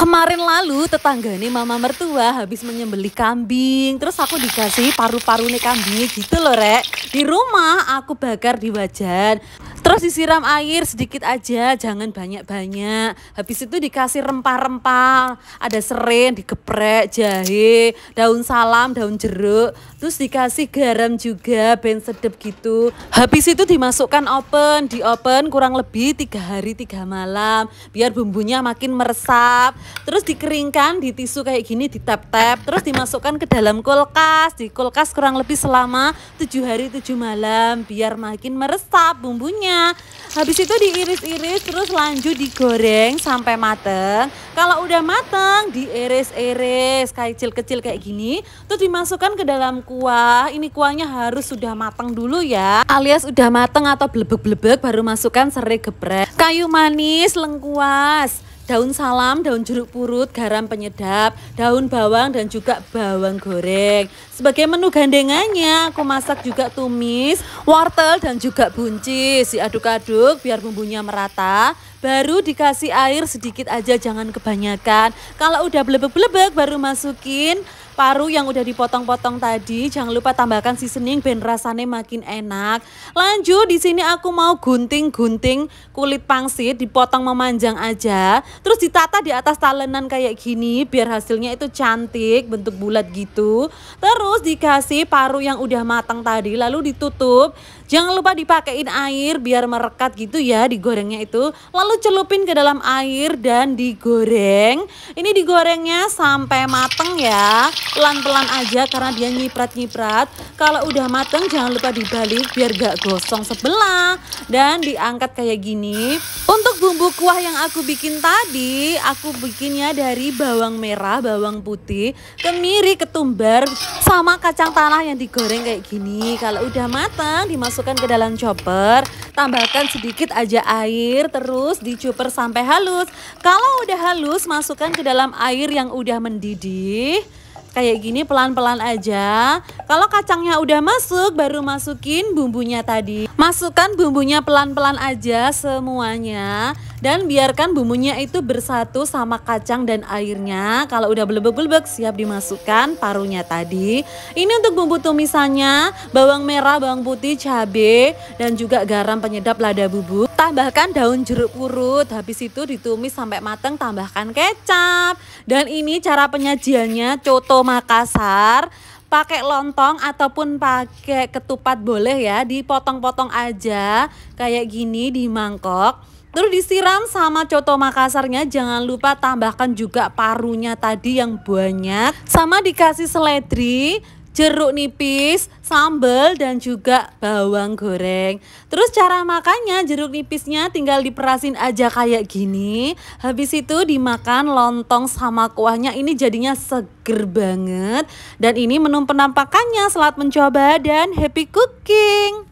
Kemarin lalu tetangga nih mama mertua habis menyembelih kambing Terus aku dikasih paru-paru nih kambingnya gitu loh rek Di rumah aku bakar di wajan Terus disiram air sedikit aja, jangan banyak-banyak. Habis itu dikasih rempah-rempah, ada seren, digeprek, jahe, daun salam, daun jeruk. Terus dikasih garam juga, ben sedep gitu. Habis itu dimasukkan oven, di oven kurang lebih tiga hari tiga malam, biar bumbunya makin meresap. Terus dikeringkan di tisu kayak gini, ditap-tap. Terus dimasukkan ke dalam kulkas, di kulkas kurang lebih selama tujuh hari tujuh malam, biar makin meresap bumbunya. Habis itu diiris-iris terus lanjut digoreng sampai mateng. Kalau udah mateng diiris-iris kecil-kecil kayak gini. Terus dimasukkan ke dalam kuah. Ini kuahnya harus sudah mateng dulu ya. Alias udah mateng atau blebek-blebek baru masukkan serai geprek. Kayu manis lengkuas daun salam, daun jeruk purut, garam penyedap, daun bawang dan juga bawang goreng. Sebagai menu gandengannya aku masak juga tumis, wortel dan juga buncis. Diaduk-aduk biar bumbunya merata. Baru dikasih air sedikit aja jangan kebanyakan. Kalau udah blebek-blebek baru masukin paru yang udah dipotong-potong tadi. Jangan lupa tambahkan seasoning biar rasanya makin enak. Lanjut di sini aku mau gunting-gunting kulit pangsit dipotong memanjang aja. Terus ditata di atas talenan kayak gini biar hasilnya itu cantik bentuk bulat gitu. Terus dikasih paru yang udah matang tadi lalu ditutup. Jangan lupa dipakein air biar merekat gitu ya digorengnya itu. Lalu celupin ke dalam air dan digoreng. Ini digorengnya sampai mateng ya. Pelan-pelan aja karena dia nyiprat-nyiprat. Kalau udah mateng jangan lupa dibalik biar gak gosong sebelah. Dan diangkat kayak gini. Untuk bumbu kuah yang aku bikin tadi, aku bikinnya dari bawang merah, bawang putih, kemiri, ketumbar, sama kacang tanah yang digoreng kayak gini. Kalau udah matang dimasuk masukkan ke dalam chopper, tambahkan sedikit aja air, terus dicuper sampai halus. Kalau udah halus, masukkan ke dalam air yang udah mendidih. Kayak gini pelan-pelan aja. Kalau kacangnya udah masuk, baru masukin bumbunya tadi. Masukkan bumbunya pelan-pelan aja semuanya dan biarkan bumbunya itu bersatu sama kacang dan airnya. Kalau udah belebek-belebek siap dimasukkan parunya tadi. Ini untuk bumbu tumisannya, bawang merah, bawang putih, cabai dan juga garam penyedap lada bubuk. Tambahkan daun jeruk purut, habis itu ditumis sampai matang, tambahkan kecap. Dan ini cara penyajiannya coto Makassar pakai lontong ataupun pakai ketupat boleh ya dipotong-potong aja kayak gini di mangkok Terus disiram sama coto Makassarnya jangan lupa tambahkan juga parunya tadi yang banyak sama dikasih seledri jeruk nipis, sambal dan juga bawang goreng. Terus cara makannya jeruk nipisnya tinggal diperasin aja kayak gini. Habis itu dimakan lontong sama kuahnya ini jadinya seger banget. Dan ini menu penampakannya. Selamat mencoba dan happy cooking.